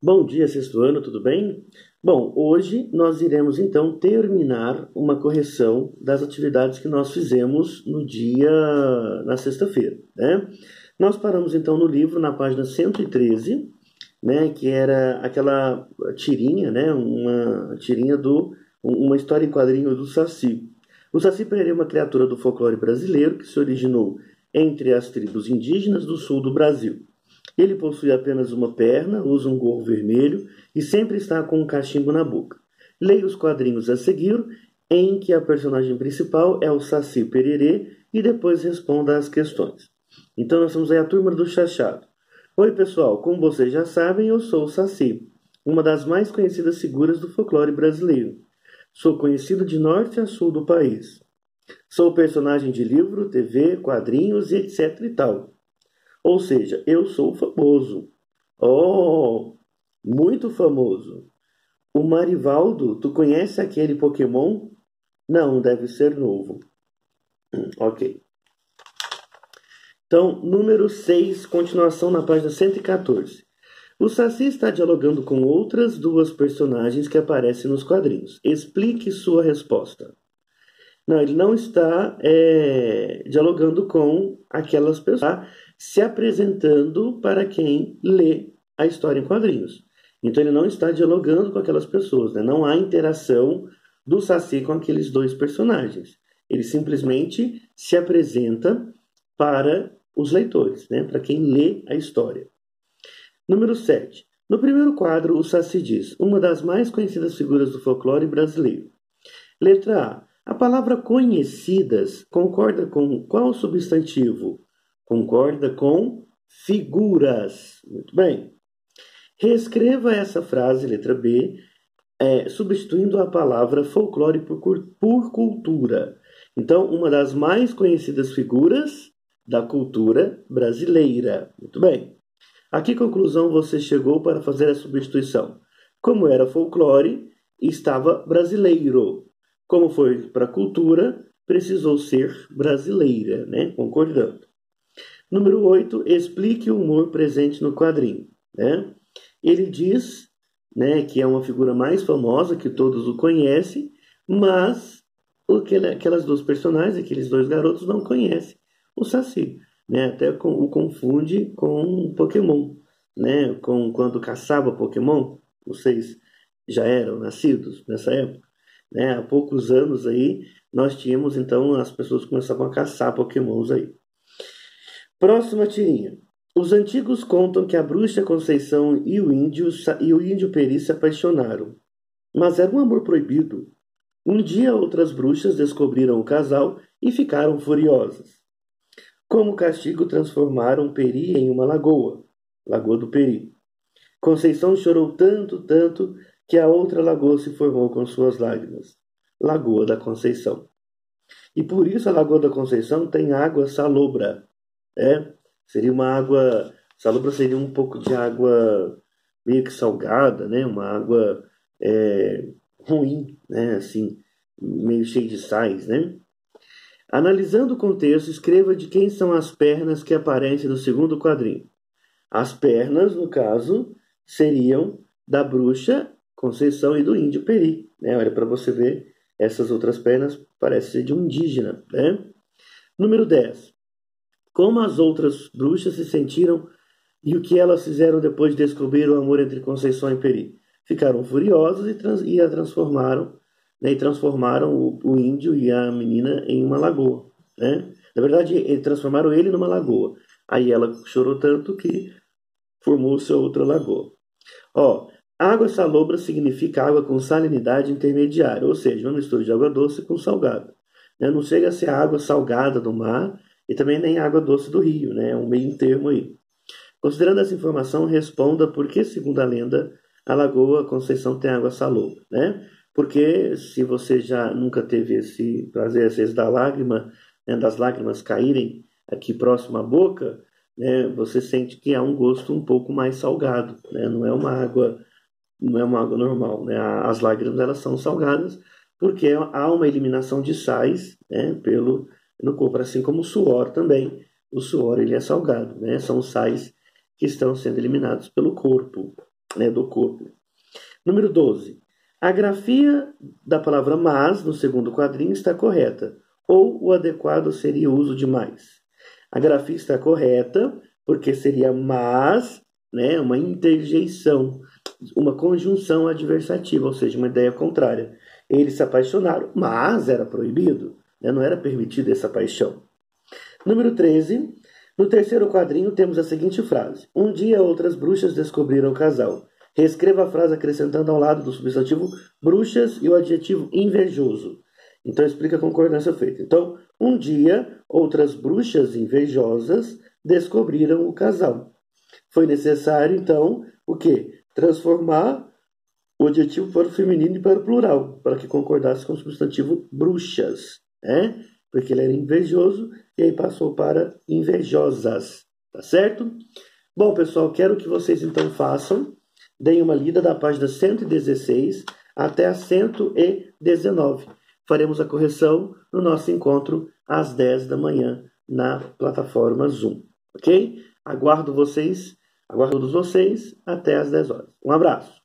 Bom dia, sexto ano, tudo bem? Bom, hoje nós iremos então terminar uma correção das atividades que nós fizemos no dia, na sexta-feira, né? Nós paramos então no livro, na página 113, né, que era aquela tirinha, né, uma tirinha do, uma história em quadrinho do Saci. O Saci é uma criatura do folclore brasileiro que se originou entre as tribos indígenas do sul do Brasil. Ele possui apenas uma perna, usa um gorro vermelho e sempre está com um cachimbo na boca. Leia os quadrinhos a seguir, em que a personagem principal é o Saci Pererê e depois responda às questões. Então nós somos aí a turma do Chachado. Oi pessoal, como vocês já sabem, eu sou o Saci, uma das mais conhecidas figuras do folclore brasileiro. Sou conhecido de norte a sul do país. Sou personagem de livro, TV, quadrinhos e etc e tal. Ou seja, eu sou famoso. Oh, muito famoso. O Marivaldo, tu conhece aquele Pokémon? Não, deve ser novo. ok. Então, número 6, continuação na página 114. O Saci está dialogando com outras duas personagens que aparecem nos quadrinhos. Explique sua resposta. Não, ele não está é, dialogando com aquelas pessoas, tá? Se apresentando para quem lê a história em quadrinhos. Então ele não está dialogando com aquelas pessoas, né? não há interação do Saci com aqueles dois personagens. Ele simplesmente se apresenta para os leitores, né? para quem lê a história. Número 7. No primeiro quadro, o Saci diz: uma das mais conhecidas figuras do folclore brasileiro. Letra A. A palavra conhecidas concorda com qual substantivo? Concorda com figuras. Muito bem. Reescreva essa frase, letra B, é, substituindo a palavra folclore por, por cultura. Então, uma das mais conhecidas figuras da cultura brasileira. Muito bem. A que conclusão você chegou para fazer a substituição? Como era folclore, estava brasileiro. Como foi para cultura, precisou ser brasileira, né? Concordando. Número 8, explique o humor presente no quadrinho, né? Ele diz, né, que é uma figura mais famosa, que todos o conhecem, mas aquelas duas personagens, aqueles dois garotos não conhecem o Saci, né? Até o confunde com Pokémon, né? Com quando caçava Pokémon, vocês já eram nascidos nessa época. Né? Há poucos anos aí, nós tínhamos, então, as pessoas começavam a caçar pokémons aí. Próxima tirinha. Os antigos contam que a bruxa Conceição e o índio, e o índio Peri se apaixonaram. Mas era um amor proibido. Um dia outras bruxas descobriram o casal e ficaram furiosas. Como castigo, transformaram Peri em uma lagoa, Lagoa do Peri. Conceição chorou tanto, tanto, que a outra lagoa se formou com suas lágrimas, Lagoa da Conceição. E por isso a Lagoa da Conceição tem água salobra. É? Seria uma água. Salobra seria um pouco de água meio que salgada, né? Uma água é, ruim, né? Assim, meio cheia de sais, né? Analisando o contexto, escreva de quem são as pernas que aparecem no segundo quadrinho. As pernas, no caso, seriam da bruxa Conceição e do índio Peri. Né? Olha, para você ver, essas outras pernas parecem ser de um indígena. Né? Número 10. Como as outras bruxas se sentiram e o que elas fizeram depois de descobrir o amor entre Conceição e Peri? Ficaram furiosas e, trans, e a transformaram, né? e transformaram o, o, índio e a menina em uma lagoa. Né? Na verdade, transformaram ele numa lagoa. Aí ela chorou tanto que formou-se outra lagoa. Ó, Água salobra significa água com salinidade intermediária, ou seja, uma mistura de água doce com salgada. Né? Não chega a ser água salgada do mar e também nem água doce do rio, né? um meio termo aí. Considerando essa informação, responda por que, segundo a lenda, a Lagoa Conceição tem água salobra. Né? Porque se você já nunca teve esse prazer, às vezes, da lágrima, né, das lágrimas caírem aqui próximo à boca, né, você sente que há um gosto um pouco mais salgado. Né? Não é uma água não é uma água normal. Né? As lágrimas elas são salgadas porque há uma eliminação de sais né, pelo, no corpo, assim como o suor também. O suor ele é salgado, né? são sais que estão sendo eliminados pelo corpo. né, do corpo. Número 12. A grafia da palavra mas no segundo quadrinho está correta, ou o adequado seria o uso de mais. A grafia está correta, porque seria mas, né, uma interjeição, uma conjunção adversativa, ou seja, uma ideia contrária. Eles se apaixonaram, mas era proibido, né, não era permitida essa paixão. Número 13. No terceiro quadrinho temos a seguinte frase: Um dia outras bruxas descobriram o casal. Reescreva a frase acrescentando ao lado do substantivo bruxas e o adjetivo invejoso. Então explica a concordância feita. Então, um dia, outras bruxas invejosas descobriram o casal. Foi necessário, então, o quê? Transformar o adjetivo para o feminino e para o plural, para que concordasse com o substantivo bruxas, né? Porque ele era invejoso e aí passou para invejosas, tá certo? Bom, pessoal, quero que vocês então façam Deem uma lida da página 116 até a 119. Faremos a correção no nosso encontro às 10 da manhã na plataforma Zoom. Ok? Aguardo vocês, aguardo todos vocês até às 10 horas. Um abraço.